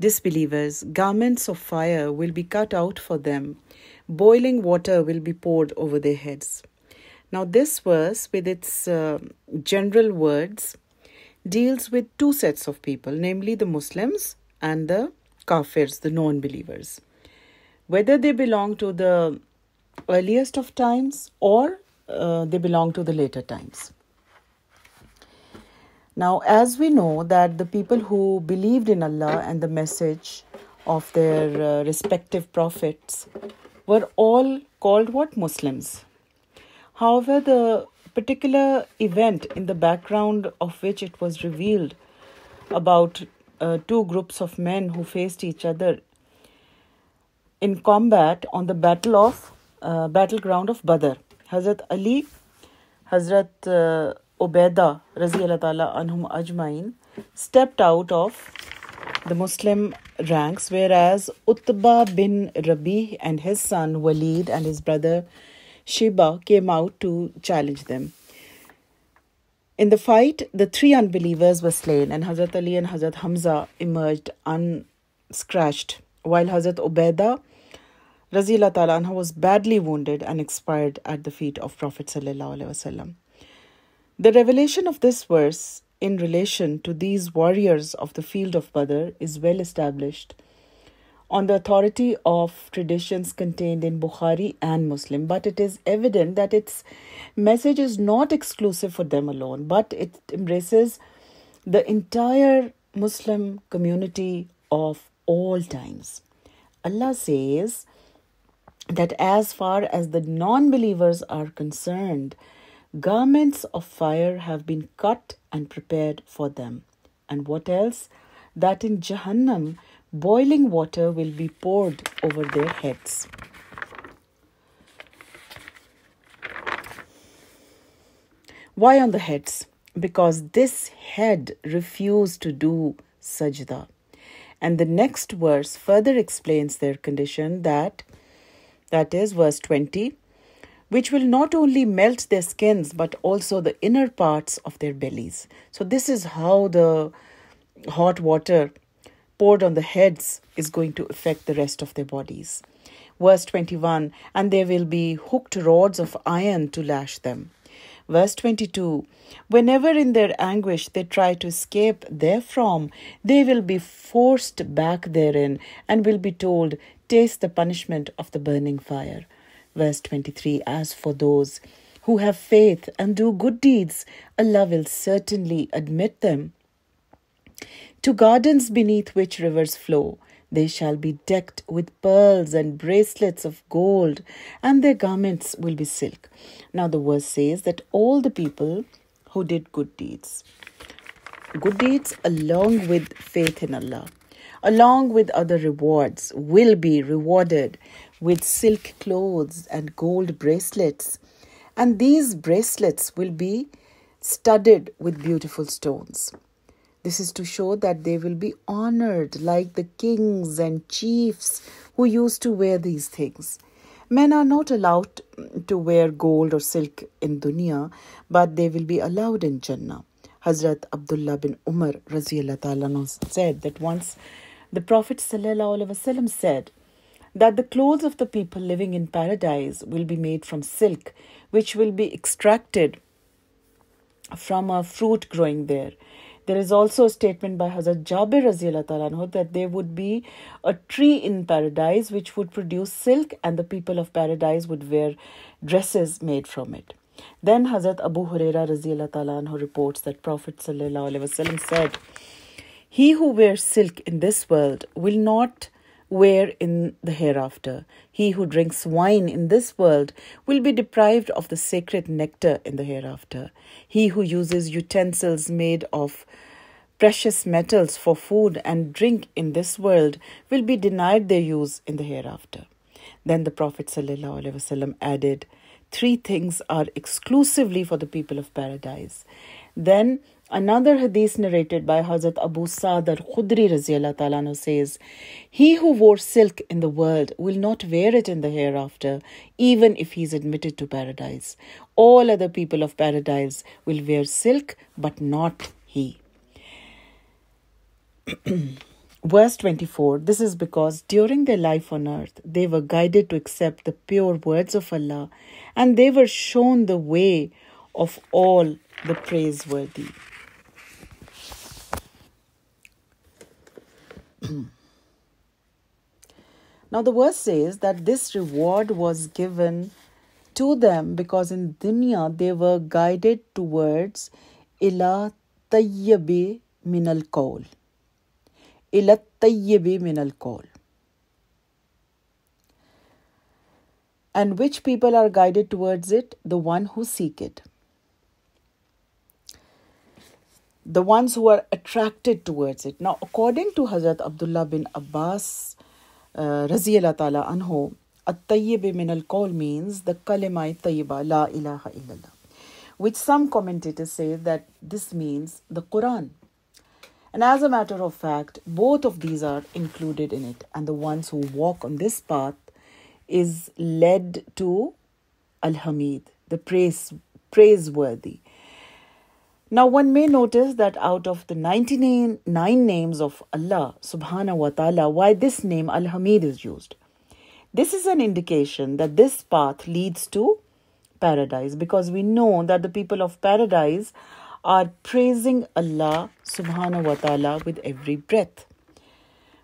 disbelievers, garments of fire will be cut out for them, boiling water will be poured over their heads. Now, this verse, with its uh, general words, deals with two sets of people, namely the Muslims and the Kafirs, the non believers. Whether they belong to the earliest of times or uh, they belong to the later times. Now, as we know that the people who believed in Allah and the message of their uh, respective prophets were all called what? Muslims. However, the particular event in the background of which it was revealed about uh, two groups of men who faced each other in combat on the battle of uh, battleground of Badr. Hazrat Ali, Hazrat uh, Ubaidah anhum ajmain stepped out of the Muslim ranks, whereas Utbah bin Rabi and his son Walid and his brother Sheba came out to challenge them. In the fight, the three unbelievers were slain, and Hazrat Ali and Hazrat Hamza emerged unscratched, while Hazrat Ubaidah Raziallah ta'ala was badly wounded and expired at the feet of Prophet sallallahu alaihi wasallam. The revelation of this verse in relation to these warriors of the field of Badr is well established on the authority of traditions contained in Bukhari and Muslim, but it is evident that its message is not exclusive for them alone, but it embraces the entire Muslim community of all times. Allah says that as far as the non believers are concerned, garments of fire have been cut and prepared for them. And what else? That in Jahannam, boiling water will be poured over their heads. Why on the heads? Because this head refused to do sajda. And the next verse further explains their condition that, that is, verse 20, which will not only melt their skins but also the inner parts of their bellies. So, this is how the hot water poured on the heads is going to affect the rest of their bodies. Verse 21 And there will be hooked rods of iron to lash them. Verse 22 Whenever in their anguish they try to escape therefrom, they will be forced back therein and will be told, Taste the punishment of the burning fire. Verse 23 As for those who have faith and do good deeds, Allah will certainly admit them to gardens beneath which rivers flow. They shall be decked with pearls and bracelets of gold, and their garments will be silk. Now, the verse says that all the people who did good deeds, good deeds along with faith in Allah, along with other rewards, will be rewarded with silk clothes and gold bracelets. And these bracelets will be studded with beautiful stones. This is to show that they will be honored like the kings and chiefs who used to wear these things. Men are not allowed to wear gold or silk in dunya, but they will be allowed in Jannah. Hazrat Abdullah bin Umar said that once the Prophet said that the clothes of the people living in paradise will be made from silk, which will be extracted from a fruit growing there. There is also a statement by Hazrat Jabir anhu that there would be a tree in paradise which would produce silk and the people of paradise would wear dresses made from it. Then Hazrat Abu Huraira anhu reports that Prophet said, He who wears silk in this world will not wear in the hereafter. He who drinks wine in this world will be deprived of the sacred nectar in the hereafter. He who uses utensils made of precious metals for food and drink in this world will be denied their use in the hereafter. Then the Prophet ﷺ added, Three things are exclusively for the people of paradise. Then Another hadith narrated by Hazrat Abu Sa'd al-Khudri says, He who wore silk in the world will not wear it in the hereafter, even if he is admitted to paradise. All other people of paradise will wear silk, but not he. Verse 24 This is because during their life on earth, they were guided to accept the pure words of Allah and they were shown the way of all the praiseworthy. Mm. now, the verse says that this reward was given to them because in dunya they were guided towards ila min al qawl. Ila min al qawl. And which people are guided towards it? The one who seek it. The ones who are attracted towards it. Now, according to Hazrat Abdullah bin Abbas, uh, ta'ala anhu, at-tayyib min al means the kalima tayyiba, la ilaha illallah, which some commentators say that this means the Quran. And as a matter of fact, both of these are included in it, and the ones who walk on this path is led to Al-Hamid, the praise, praiseworthy. Now, one may notice that out of the 99 names of Allah subhanahu wa ta'ala, why this name Al Hamid is used. This is an indication that this path leads to paradise because we know that the people of paradise are praising Allah subhanahu wa ta'ala with every breath.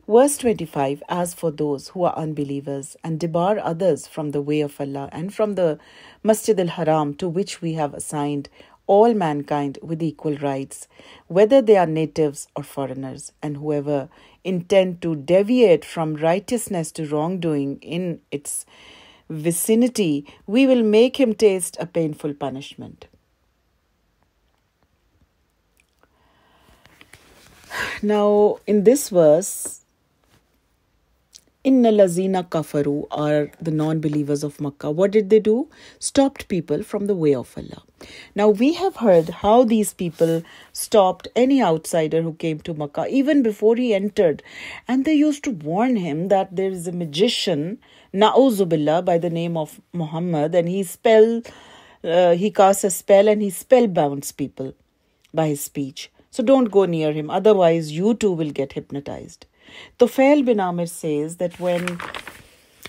Verse 25 As for those who are unbelievers and debar others from the way of Allah and from the Masjid al Haram to which we have assigned all mankind with equal rights, whether they are natives or foreigners, and whoever intend to deviate from righteousness to wrongdoing in its vicinity, we will make him taste a painful punishment. Now, in this verse, Inna lazina kafaru are the non believers of Makkah. What did they do? Stopped people from the way of Allah. Now, we have heard how these people stopped any outsider who came to Makkah even before he entered. And they used to warn him that there is a magician, Na'uzubillah, by the name of Muhammad, and he spell, uh, he casts a spell and he spellbounds people by his speech. So don't go near him, otherwise, you too will get hypnotized. Tufail bin Amir says that when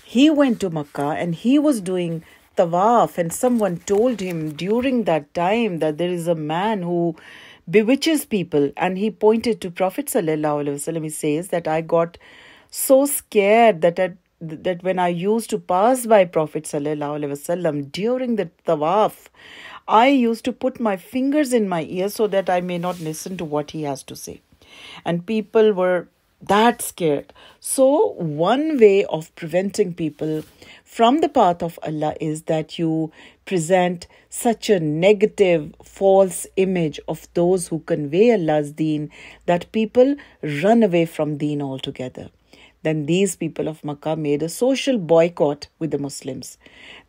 he went to Makkah and he was doing tawaf, and someone told him during that time that there is a man who bewitches people, and he pointed to Prophet Sallallahu alaihi wasallam He says that I got so scared that I, that when I used to pass by Prophet Sallallahu alaihi wasallam during the tawaf, I used to put my fingers in my ears so that I may not listen to what he has to say. And people were that scared. So, one way of preventing people from the path of Allah is that you present such a negative, false image of those who convey Allah's deen that people run away from deen altogether. Then these people of Makkah made a social boycott with the Muslims.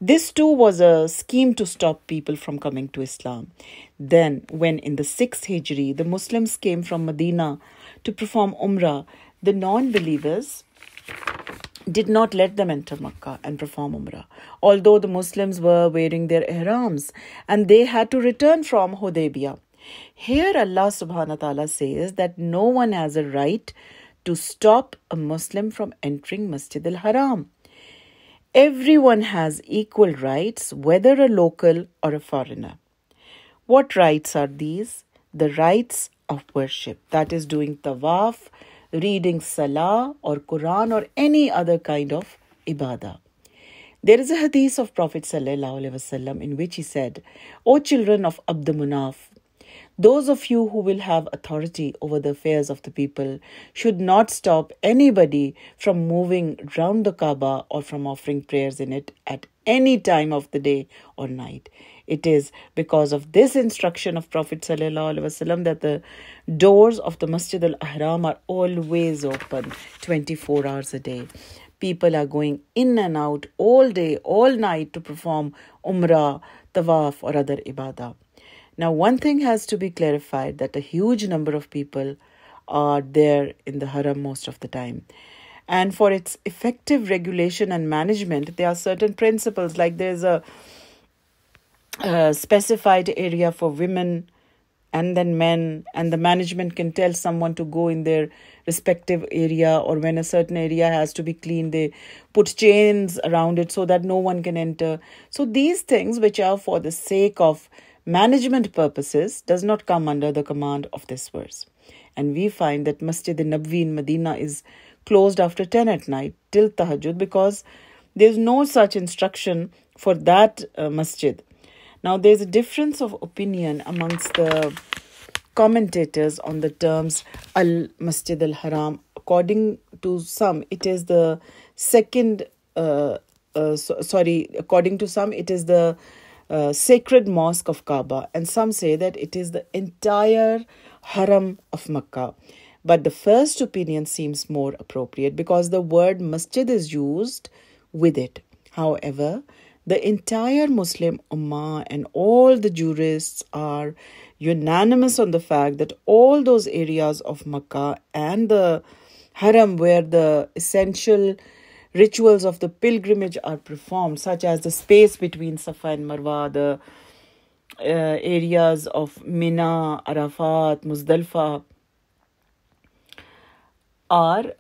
This too was a scheme to stop people from coming to Islam. Then, when in the 6th Hijri the Muslims came from Medina to perform Umrah, the non believers did not let them enter Makkah and perform Umrah, although the Muslims were wearing their ihrams and they had to return from Hudaybiyah. Here, Allah subhanahu wa ta'ala says that no one has a right to stop a Muslim from entering Masjid al Haram. Everyone has equal rights, whether a local or a foreigner. What rights are these? The rights of worship, that is, doing tawaf, reading salah or Quran or any other kind of ibadah. There is a hadith of Prophet ﷺ in which he said, O children of Abd Munaf, those of you who will have authority over the affairs of the people should not stop anybody from moving round the Kaaba or from offering prayers in it at any time of the day or night. It is because of this instruction of Prophet ﷺ that the doors of the Masjid al Haram are always open 24 hours a day. people are going in and out all day, all night to perform umrah, tawaf, or other ibadah. Now, one thing has to be clarified that a huge number of people are there in the haram most of the time. And for its effective regulation and management, there are certain principles like there's a, a specified area for women and then men, and the management can tell someone to go in their respective area, or when a certain area has to be cleaned, they put chains around it so that no one can enter. So, these things, which are for the sake of management purposes, does not come under the command of this verse. And we find that Masjid Nabwi in Medina is closed after 10 at night till tahajjud because there's no such instruction for that uh, masjid. Now, there's a difference of opinion amongst the commentators on the terms Al Masjid al Haram. According to some, it is the second, uh, uh, so, sorry, according to some, it is the uh, sacred mosque of Kaaba, and some say that it is the entire Haram of Makkah. But the first opinion seems more appropriate because the word masjid is used with it. However, the entire Muslim Ummah and all the jurists are unanimous on the fact that all those areas of Makkah and the Haram where the essential rituals of the pilgrimage are performed, such as the space between Safa and Marwa, the uh, areas of Mina, Arafat, Muzdalfa, are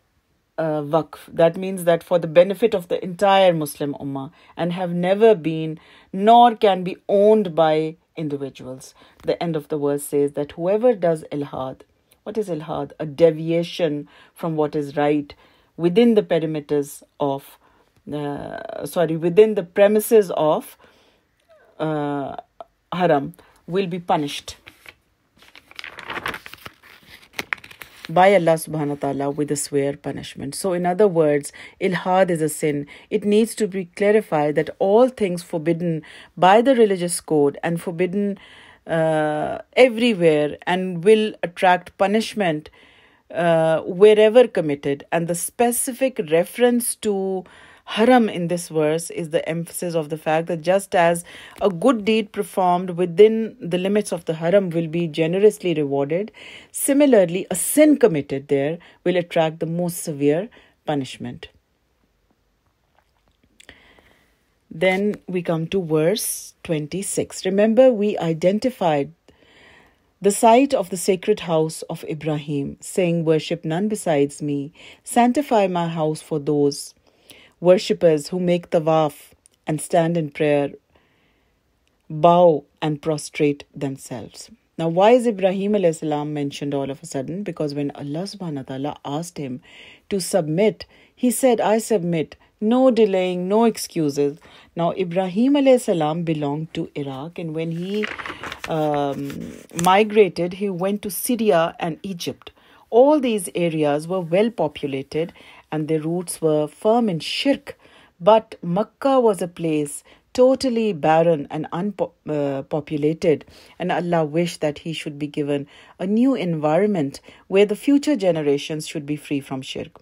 uh, waqf. That means that for the benefit of the entire Muslim Ummah and have never been nor can be owned by individuals. The end of the verse says that whoever does ilhad, what is ilhad? A deviation from what is right within the perimeters of, uh, sorry, within the premises of uh, haram will be punished by Allah subhanahu wa ta'ala with a severe punishment. So, in other words, ilhad is a sin. It needs to be clarified that all things forbidden by the religious code and forbidden uh, everywhere and will attract punishment uh, wherever committed, and the specific reference to haram in this verse is the emphasis of the fact that just as a good deed performed within the limits of the haram will be generously rewarded, similarly, a sin committed there will attract the most severe punishment. Then we come to verse 26. Remember, we identified the site of the sacred house of Ibrahim, saying, Worship none besides me, sanctify my house for those worshippers who make tawaf and stand in prayer, bow and prostrate themselves. Now, why is Ibrahim salam mentioned all of a sudden? Because when Allah subhanahu wa ta'ala asked him to submit, he said, I submit, no delaying, no excuses. Now, Ibrahim salam belonged to Iraq, and when he um, migrated, he went to Syria and Egypt. All these areas were well populated and their roots were firm in shirk. But Makkah was a place totally barren and unpopulated, uh, and Allah wished that He should be given a new environment where the future generations should be free from shirk.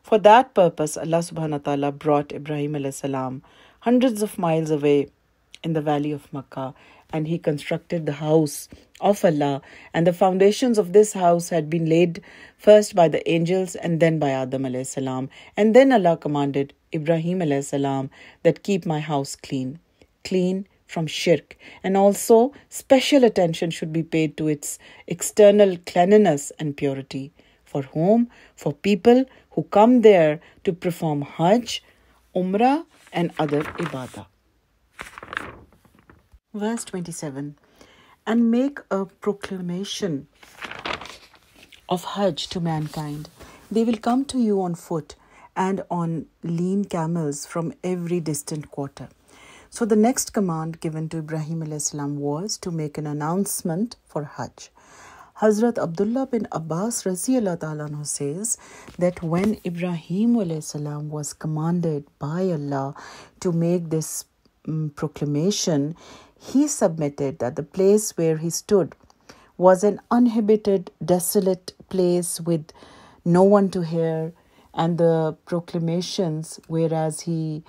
For that purpose, Allah subhanahu wa ta'ala brought Ibrahim salam hundreds of miles away in the valley of Makkah and he constructed the house of Allah. And the foundations of this house had been laid first by the angels and then by Adam salam. And then Allah commanded Ibrahim salam that keep my house clean, clean from shirk. And also special attention should be paid to its external cleanliness and purity. For whom? For people who come there to perform Hajj, Umrah, and other ibadah. Verse 27 And make a proclamation of Hajj to mankind. They will come to you on foot and on lean camels from every distant quarter. So the next command given to Ibrahim salam was to make an announcement for Hajj. Hazrat Abdullah bin Abbas ta'ala says that when Ibrahim was commanded by Allah to make this um, proclamation, he submitted that the place where he stood was an uninhabited, desolate place with no one to hear and the proclamations, whereas he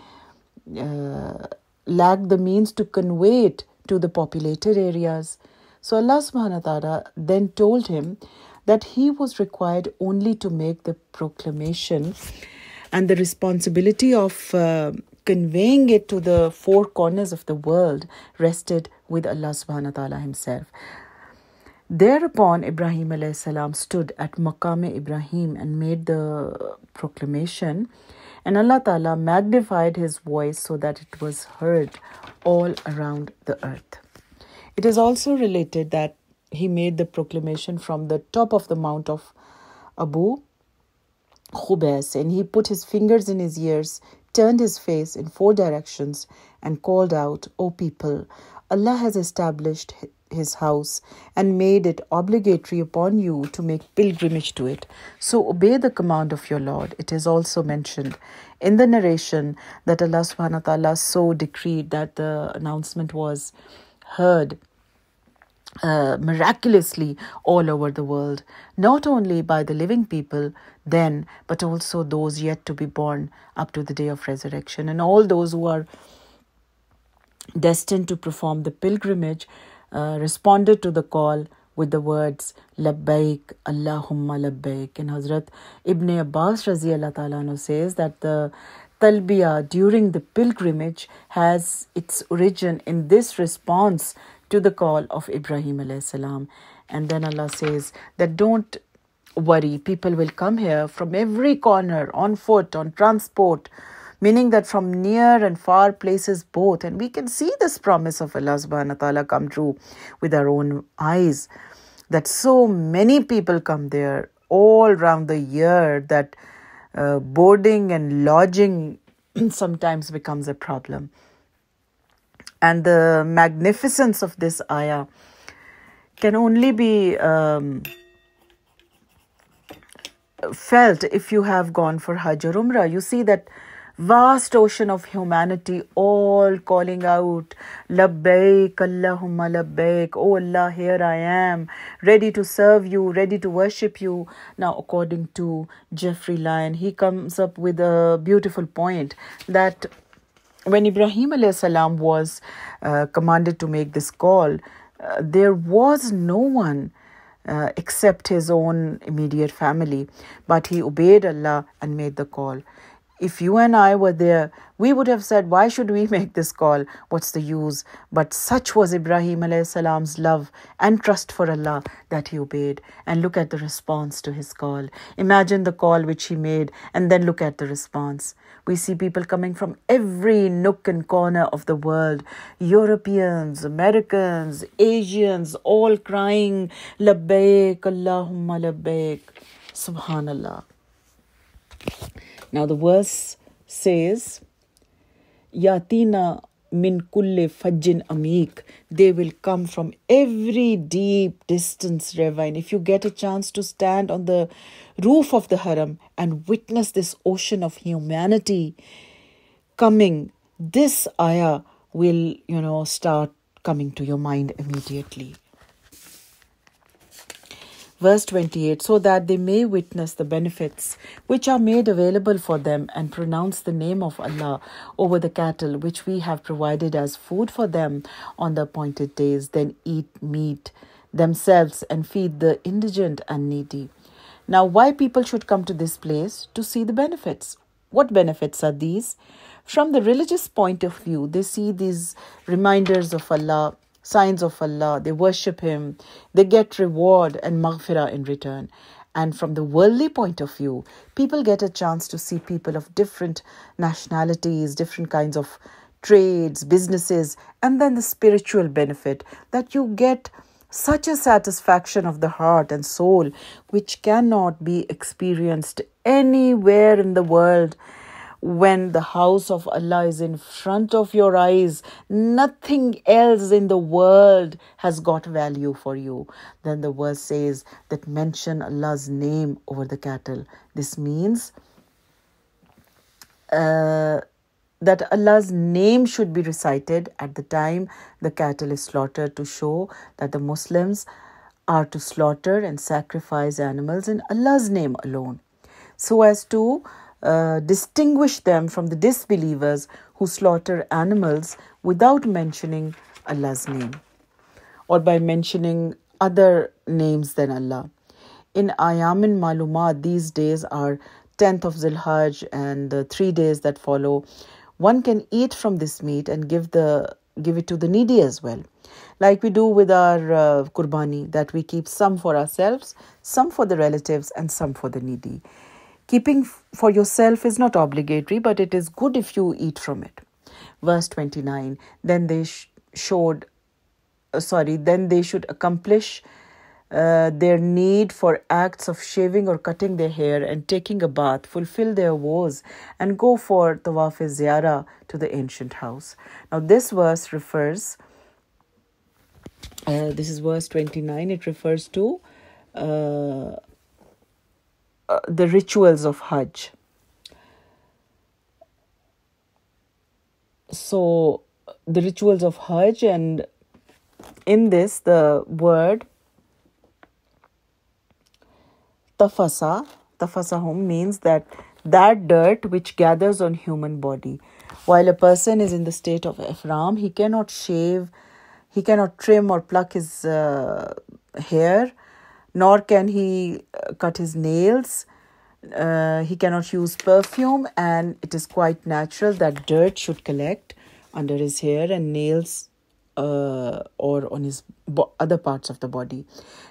uh, lacked the means to convey it to the populated areas. So Allah subhanahu wa ta'ala then told him that he was required only to make the proclamation and the responsibility of uh, conveying it to the four corners of the world rested with Allah subhanahu wa ta'ala himself. Thereupon Ibrahim alayhi salam stood at Maqam Ibrahim and made the proclamation and Allah Ta'ala magnified his voice so that it was heard all around the earth. It is also related that he made the proclamation from the top of the mount of Abu Khubais and he put his fingers in his ears, turned his face in four directions, and called out, O people, Allah has established his house and made it obligatory upon you to make pilgrimage to it. So obey the command of your Lord. It is also mentioned in the narration that Allah subhanahu wa ta'ala so decreed that the announcement was heard uh, miraculously all over the world, not only by the living people then, but also those yet to be born up to the day of resurrection, and all those who are destined to perform the pilgrimage uh, responded to the call with the words Labbaik, Allahumma Labbaik. And Hazrat Ibn Abbas Razi Allah says that the talbiya during the pilgrimage has its origin in this response to the call of Ibrahim salam. And then Allah says that don't worry, people will come here from every corner, on foot, on transport, meaning that from near and far places both. And we can see this promise of Allah subhanahu wa ta'ala come true with our own eyes. That so many people come there all around the year that uh, boarding and lodging sometimes becomes a problem. And the magnificence of this ayah can only be um, felt if you have gone for Hajj or Umrah. You see that vast ocean of humanity all calling out labbaik allahumma labbaik oh allah here i am ready to serve you ready to worship you now according to jeffrey lyon he comes up with a beautiful point that when ibrahim salam was uh, commanded to make this call uh, there was no one uh, except his own immediate family but he obeyed allah and made the call if you and I were there, we would have said, Why should we make this call? What's the use? But such was Ibrahim salam's love and trust for Allah that he obeyed. And look at the response to his call. Imagine the call which he made, and then look at the response. We see people coming from every nook and corner of the world Europeans, Americans, Asians, all crying, Labbaik, Allahumma Labbaik. Subhanallah. Now the verse says, Yatina min kulle fajjin amik. They will come from every deep distance ravine. If you get a chance to stand on the roof of the haram and witness this ocean of humanity coming, this ayah will, you know, start coming to your mind immediately. Verse 28 So that they may witness the benefits which are made available for them and pronounce the name of Allah over the cattle which we have provided as food for them on the appointed days, then eat meat themselves and feed the indigent and needy. Now, why people should come to this place? To see the benefits. What benefits are these? From the religious point of view, they see these reminders of Allah signs of Allah, they worship Him, they get reward and maghfirah in return. And from the worldly point of view, people get a chance to see people of different nationalities, different kinds of trades, businesses, and then the spiritual benefit that you get such a satisfaction of the heart and soul which cannot be experienced anywhere in the world when the house of Allah is in front of your eyes, nothing else in the world has got value for you. Then the verse says that mention Allah's name over the cattle. This means uh, that Allah's name should be recited at the time the cattle is slaughtered to show that the Muslims are to slaughter and sacrifice animals in Allah's name alone. so as to uh, distinguish them from the disbelievers who slaughter animals without mentioning Allah's name or by mentioning other names than Allah. In Ayamin Malumat, these days are 10th of Zilhajj and the three days that follow. One can eat from this meat and give the give it to the needy as well like we do with our uh, kurbani that we keep some for ourselves some for the relatives and some for the needy keeping for yourself is not obligatory but it is good if you eat from it verse 29 then they sh- showed uh, sorry then they should accomplish uh, their need for acts of shaving or cutting their hair and taking a bath, fulfill their woes, and go for tawaf ziyarah to the ancient house. Now, this verse refers, uh, this is verse 29, it refers to uh, uh the rituals of Hajj. So, the rituals of Hajj, and in this, the word tafasa, tafasahum means that that dirt which gathers on human body. While a person is in the state of ihram, he cannot shave, he cannot trim or pluck his uh, hair, nor can he uh, cut his nails. Uh, he cannot use perfume, and it is quite natural that dirt should collect under his hair and nails uh, or on his bo- other parts of the body.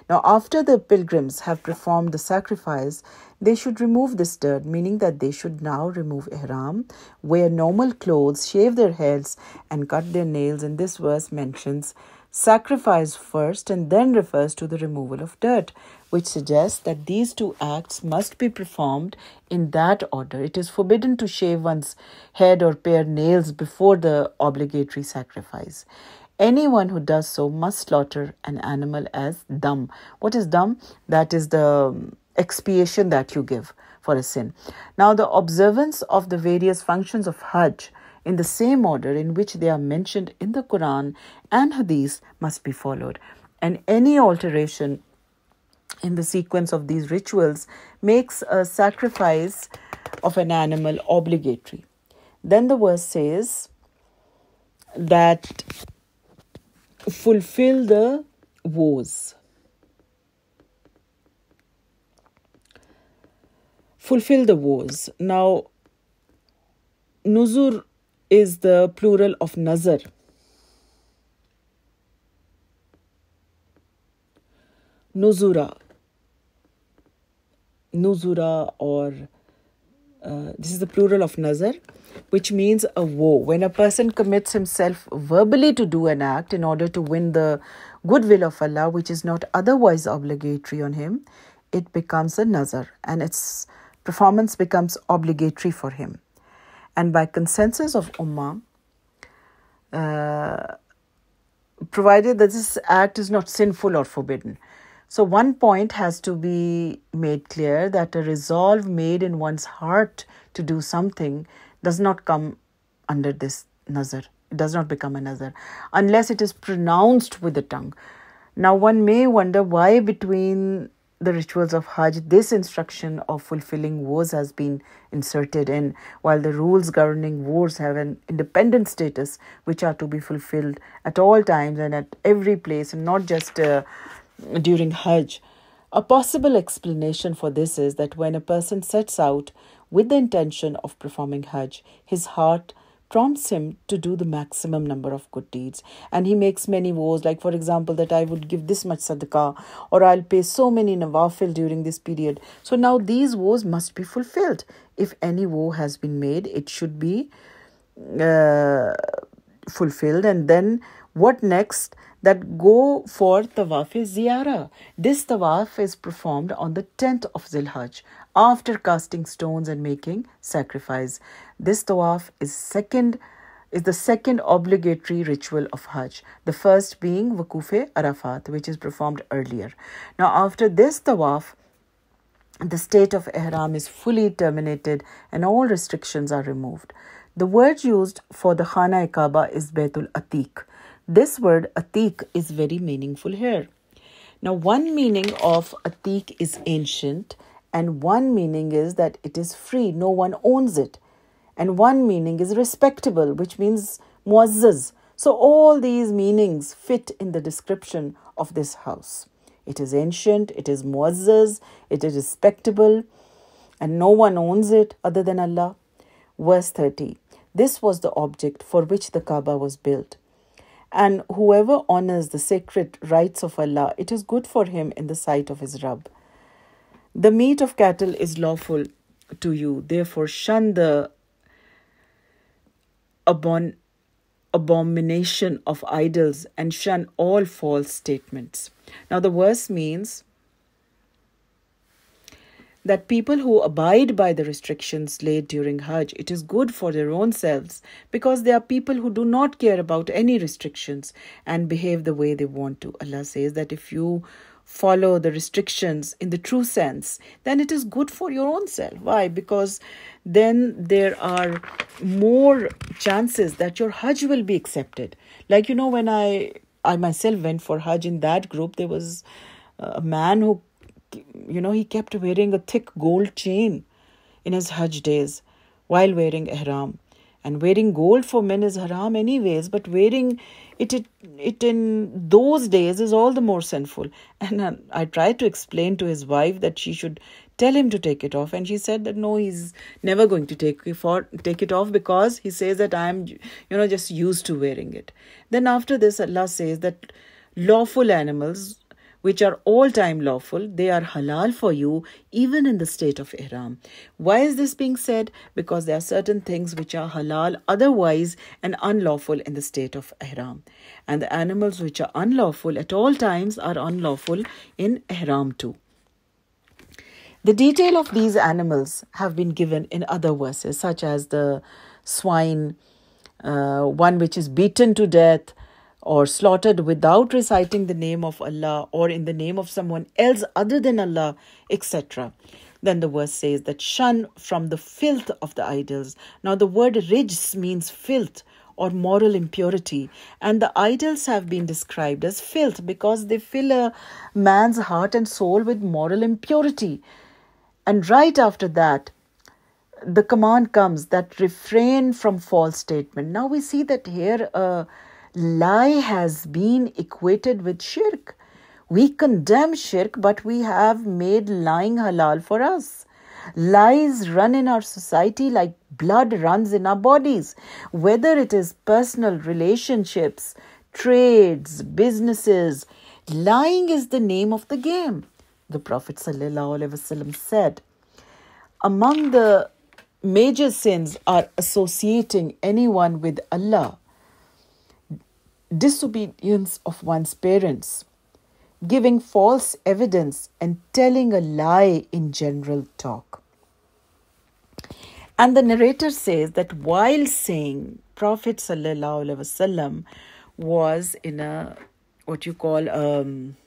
Now, after the pilgrims have performed the sacrifice, they should remove this dirt, meaning that they should now remove ihram, wear normal clothes, shave their heads, and cut their nails. And this verse mentions sacrifice first and then refers to the removal of dirt, which suggests that these two acts must be performed in that order. It is forbidden to shave one's head or pare nails before the obligatory sacrifice. Anyone who does so must slaughter an animal as dam. What is dam? That is the um, expiation that you give for a sin. Now, the observance of the various functions of Hajj in the same order in which they are mentioned in the Quran and Hadith must be followed. And any alteration in the sequence of these rituals makes a sacrifice of an animal obligatory. Then the verse says that fulfill the woes. Fulfill the woes. Now, nuzur is the plural of nazar. Nuzura. Nuzura or uh, this is the plural of nazar which means a woe. When a person commits himself verbally to do an act in order to win the goodwill of Allah, which is not otherwise obligatory on him, it becomes a nazar and its performance becomes obligatory for him. And by consensus of Ummah, uh, provided that this act is not sinful or forbidden. So, one point has to be made clear that a resolve made in one's heart to do something does not come under this nazar. It does not become a nazar unless it is pronounced with the tongue. Now, one may wonder why between the rituals of Hajj, this instruction of fulfilling vows has been inserted in, while the rules governing vows have an independent status which are to be fulfilled at all times and at every place, and not just uh, during Hajj. A possible explanation for this is that when a person sets out with the intention of performing Hajj, his heart prompts him to do the maximum number of good deeds. And he makes many vows, like, for example, that I would give this much sadaqah or I'll pay so many nawafil during this period. So now these vows must be fulfilled. If any vow has been made, it should be uh, fulfilled. And then what next? That go for tawaf ziyara. This tawaf is performed on the 10th of Zilhajj after casting stones and making sacrifice. This tawaf is second is the second obligatory ritual of Hajj, the first being Wukufe Arafat, which is performed earlier. Now, after this tawaf, the state of Ihram is fully terminated and all restrictions are removed. The word used for the Khana Kaaba is Baitul Atiq. This word Atiq is very meaningful here. Now, one meaning of Atiq is ancient And one meaning is that it is free, no one owns it. And one meaning is respectable, which means muazzaz. So all these meanings fit in the description of this house. It is ancient, it is muazzaz, it is respectable, and no one owns it other than Allah. Verse 30 This was the object for which the Kaaba was built. And whoever honors the sacred rights of Allah, it is good for him in the sight of his Rabb. The meat of cattle is lawful to you, therefore shun the abon- abomination of idols and shun all false statements. Now, the verse means that people who abide by the restrictions laid during Hajj, it is good for their own selves because they are people who do not care about any restrictions and behave the way they want to. Allah says that if you follow the restrictions in the true sense, then it is good for your own self. Why? Because then there are more chances that your Hajj will be accepted. Like, you know, when I, I myself went for Hajj in that group, there was a man who, you know, he kept wearing a thick gold chain in his Hajj days while wearing ihram. And wearing gold for men is haram anyways but wearing it, it it in those days is all the more sinful. And I, tried to explain to his wife that she should tell him to take it off. And she said that no he's never going to take for take it off because he says that i am you know just used to wearing it. Then after this allah says that lawful animals which are all time lawful, they are halal for you even in the state of ihram. Why is this being said? Because there are certain things which are halal otherwise and unlawful in the state of ihram. And the animals which are unlawful at all times are unlawful in ihram too. The detail of these animals have been given in other verses, such as the swine, uh, one which is beaten to death, or slaughtered without reciting the name of Allah or in the name of someone else other than Allah, etc. Then the verse says that shun from the filth of the idols. Now, the word rijs means filth or moral impurity, and the idols have been described as filth because they fill a man's heart and soul with moral impurity. And right after that, the command comes that refrain from false statement. Now we see that here. Uh, lie has been equated with shirk. We condemn shirk, but we have made lying halal for us. Lies run in our society like blood runs in our bodies, whether it is personal relationships, trades, businesses. Lying is the name of the game. The Prophet ﷺ said, Among the major sins are associating anyone with Allah disobedience of one's parents, giving false evidence, and telling a lie in general talk. And the narrator says that while saying Prophet wasallam was in a what you call a um,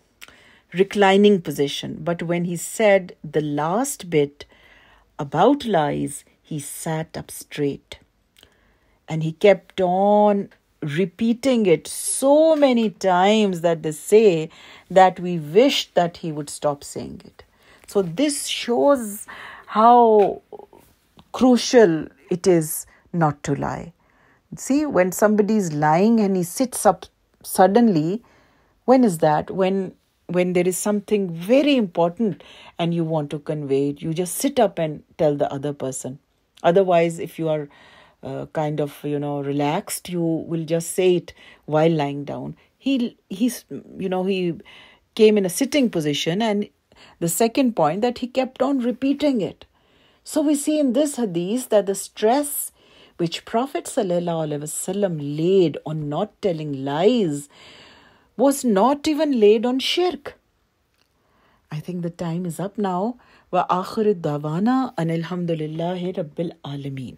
reclining position, but when he said the last bit about lies, he sat up straight and he kept on repeating it so many times that they say that we wish that he would stop saying it. So, this shows how crucial it is not to lie. See, when somebody is lying and he sits up suddenly, when is that? When when there is something very important and you want to convey it, you just sit up and tell the other person. Otherwise, if you are uh, kind of you know relaxed you will just say it while lying down. He he's you know he came in a sitting position and the second point that he kept on repeating it. So we see in this hadith that the stress which prophet wasallam laid on not telling lies was not even laid on shirk. I think the time is up now. Wa akhiru dawana anilhamdulillahi rabbil alamin